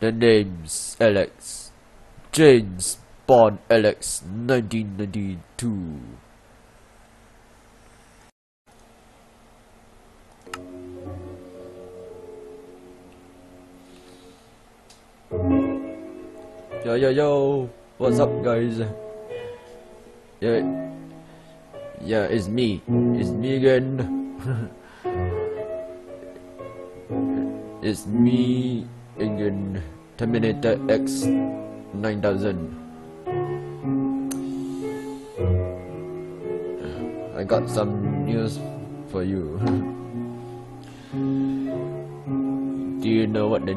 The name's Alex. James Bond Alex 1992. Yo yo yo, what's up guys? Yeah, yeah, it's me. It's me again. it's me again. Terminator X 9000. I got some news for you. Do you know what the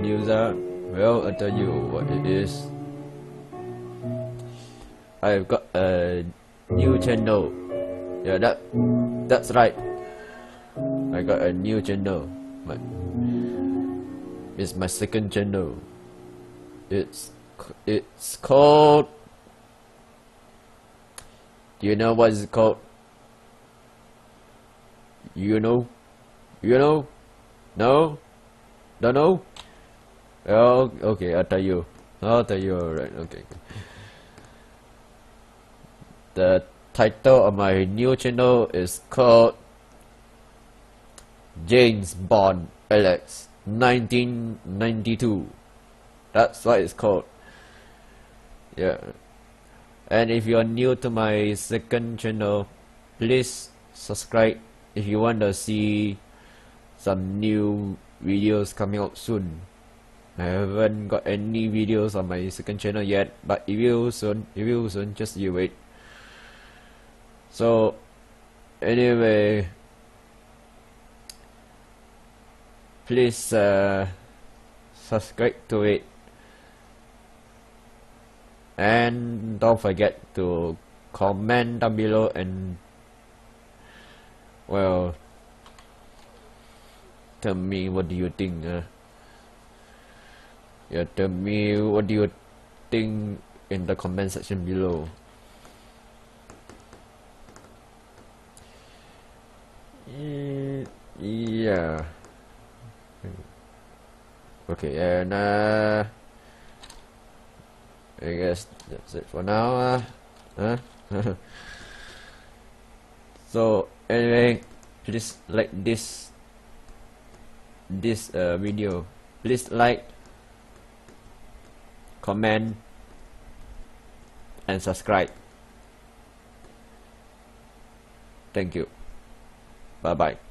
news are? Well, I'll tell you what it is. I've got a new channel. Yeah, that that's right. I got a new channel. My, it's my second channel. It's it's called. Do you know what it's called? You know? You know? No? Don't know? Oh, okay, I'll tell you. I'll tell you, alright, okay. The title of my new channel is called James Bond Alex 1992. That's what it's called. Yeah. And if you're new to my second channel, please subscribe if you want to see some new videos coming out soon. I haven't got any videos on my second channel yet, but it will soon. It will soon. Just you wait. So, anyway, please uh, subscribe to it, and don't forget to comment down below and well tell me what do you think. Uh, yeah, tell me what do you think in the comment section below. Eh, Yeah. Okay, and uh, I guess that's it for now. Uh, huh? so anyway, please like this this uh, video. Please like, comment, and subscribe. Thank you. Bye bye.